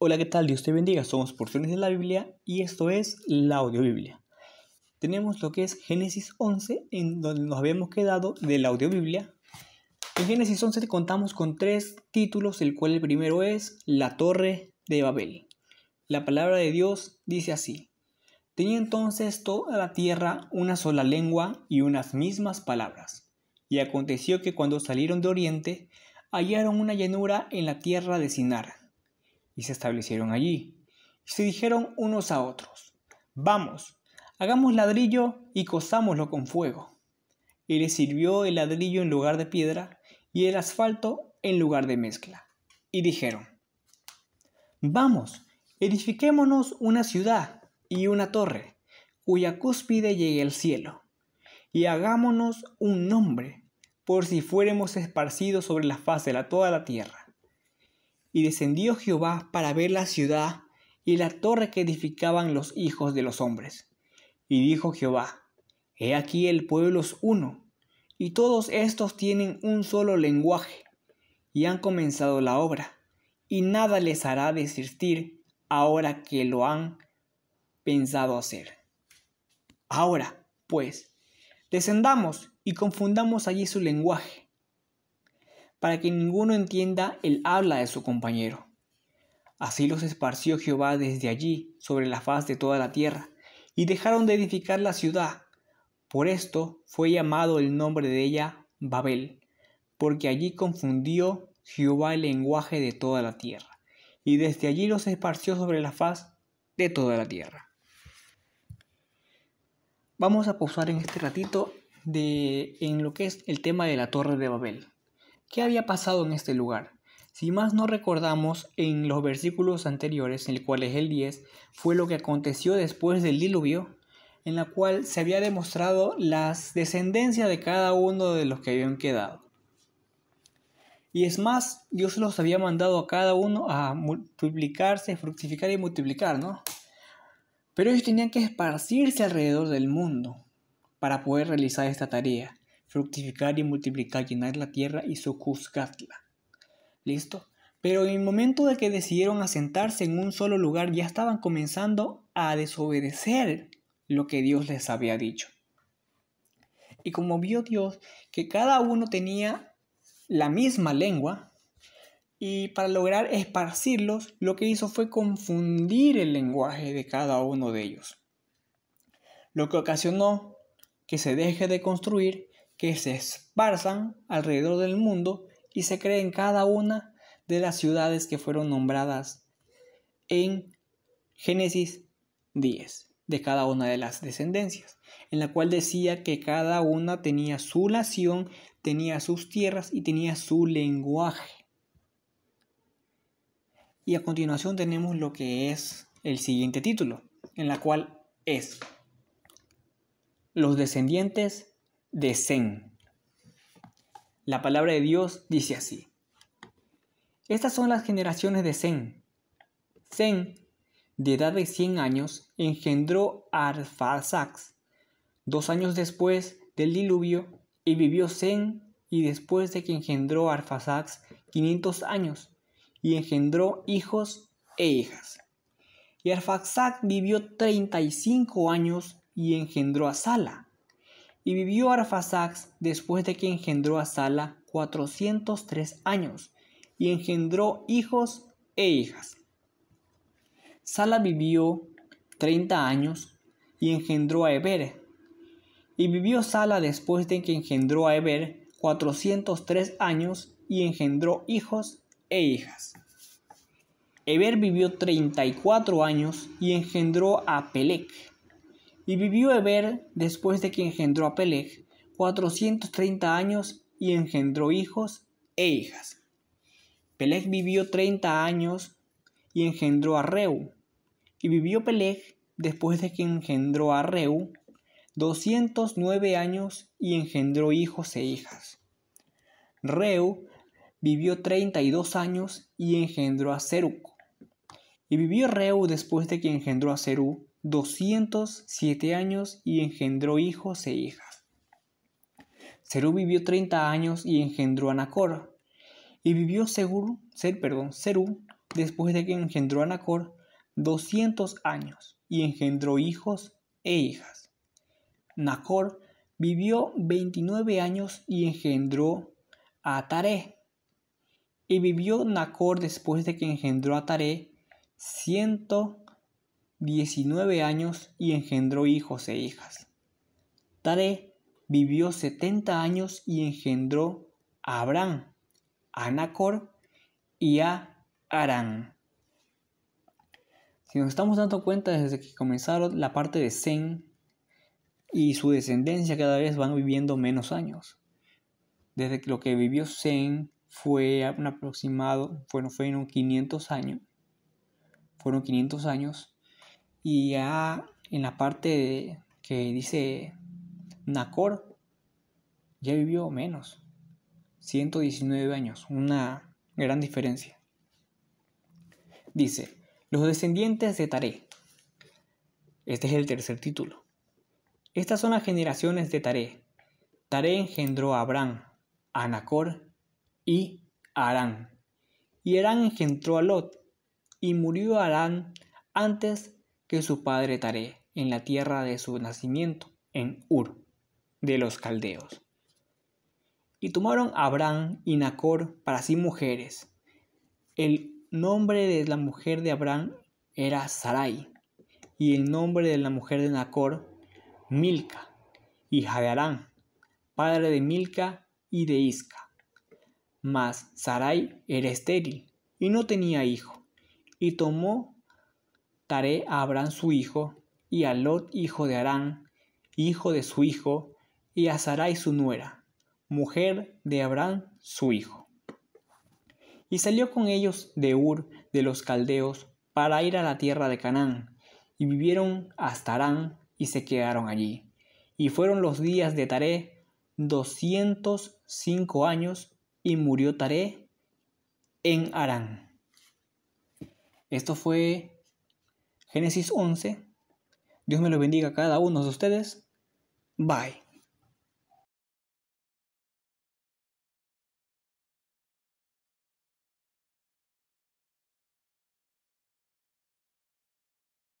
Hola, ¿qué tal? Dios te bendiga. Somos porciones de la Biblia y esto es la audiobiblia. Tenemos lo que es Génesis 11, en donde nos habíamos quedado de la audiobiblia. En Génesis 11 te contamos con tres títulos, el cual el primero es La Torre de Babel. La palabra de Dios dice así. Tenía entonces toda la tierra una sola lengua y unas mismas palabras. Y aconteció que cuando salieron de oriente, hallaron una llanura en la tierra de Sinar y se establecieron allí. Y se dijeron unos a otros, vamos, hagamos ladrillo y cosámoslo con fuego. Y les sirvió el ladrillo en lugar de piedra y el asfalto en lugar de mezcla. Y dijeron, vamos, edifiquémonos una ciudad y una torre, cuya cúspide llegue al cielo, y hagámonos un nombre, por si fuéramos esparcidos sobre la faz de la, toda la tierra. Y descendió Jehová para ver la ciudad y la torre que edificaban los hijos de los hombres. Y dijo Jehová, He aquí el pueblo es uno, y todos estos tienen un solo lenguaje, y han comenzado la obra, y nada les hará desistir ahora que lo han pensado hacer. Ahora, pues, descendamos y confundamos allí su lenguaje para que ninguno entienda el habla de su compañero. Así los esparció Jehová desde allí sobre la faz de toda la tierra, y dejaron de edificar la ciudad. Por esto fue llamado el nombre de ella Babel, porque allí confundió Jehová el lenguaje de toda la tierra, y desde allí los esparció sobre la faz de toda la tierra. Vamos a pausar en este ratito de, en lo que es el tema de la torre de Babel. ¿Qué había pasado en este lugar? Si más no recordamos, en los versículos anteriores, en el cual es el 10, fue lo que aconteció después del diluvio, en la cual se había demostrado las descendencias de cada uno de los que habían quedado. Y es más, Dios los había mandado a cada uno a multiplicarse, fructificar y multiplicar, ¿no? Pero ellos tenían que esparcirse alrededor del mundo para poder realizar esta tarea fructificar y multiplicar, llenar la tierra y sojuzgarla. ¿Listo? Pero en el momento de que decidieron asentarse en un solo lugar, ya estaban comenzando a desobedecer lo que Dios les había dicho. Y como vio Dios que cada uno tenía la misma lengua, y para lograr esparcirlos, lo que hizo fue confundir el lenguaje de cada uno de ellos. Lo que ocasionó que se deje de construir que se esparzan alrededor del mundo y se creen cada una de las ciudades que fueron nombradas en Génesis 10 de cada una de las descendencias, en la cual decía que cada una tenía su nación, tenía sus tierras y tenía su lenguaje. Y a continuación tenemos lo que es el siguiente título, en la cual es los descendientes de Zen. La palabra de Dios dice así. Estas son las generaciones de Zen. Zen, de edad de 100 años, engendró a Arphaxad dos años después del diluvio y vivió Zen y después de que engendró a Arphaxad 500 años y engendró hijos e hijas. Y Arphaxad vivió 35 años y engendró a Sala y vivió Arfasax después de que engendró a Sala 403 años y engendró hijos e hijas. Sala vivió 30 años y engendró a Eber. Y vivió Sala después de que engendró a Eber 403 años y engendró hijos e hijas. Eber vivió 34 años y engendró a Pelec. Y vivió Eber después de que engendró a Peleg 430 años y engendró hijos e hijas. Peleg vivió 30 años y engendró a Reu. Y vivió Peleg después de que engendró a Reu 209 años y engendró hijos e hijas. Reu vivió 32 años y engendró a Serug. Y vivió Reu después de que engendró a Serú 207 años y engendró hijos e hijas. Serú vivió 30 años y engendró a Nacor. Y vivió Segur, perdón, Serú después de que engendró a Nacor 200 años y engendró hijos e hijas. Nacor vivió 29 años y engendró a Taré. Y vivió Nacor después de que engendró a Taré 119 años y engendró hijos e hijas. Taré vivió 70 años y engendró a Abraham, a Nacor y a Arán. Si nos estamos dando cuenta desde que comenzaron la parte de Zen y su descendencia cada vez van viviendo menos años. Desde que lo que vivió Zen fue un aproximado, bueno, fueron 500 años. Fueron 500 años. Y ya en la parte que dice Nacor, ya vivió menos. 119 años. Una gran diferencia. Dice, los descendientes de Taré. Este es el tercer título. Estas son las generaciones de Taré. Taré engendró a Abraham, a Nacor y a Arán. Y Arán engendró a Lot, y murió Arán antes que su padre Taré, en la tierra de su nacimiento, en Ur, de los caldeos. Y tomaron Abraham y Nacor para sí mujeres. El nombre de la mujer de Abraham era Sarai, y el nombre de la mujer de Nacor, Milca, hija de Arán, padre de Milca y de Isca. Mas Sarai era estéril y no tenía hijo, y tomó Tare a Abraham su hijo, y a Lot hijo de Arán, hijo de su hijo, y a Sarai su nuera, mujer de Abraham su hijo y salió con ellos de Ur de los caldeos para ir a la tierra de Canaán, y vivieron hasta Arán y se quedaron allí. Y fueron los días de Taré doscientos cinco años, y murió Taré en Arán. Esto fue Génesis 11. Dios me lo bendiga a cada uno de ustedes. Bye.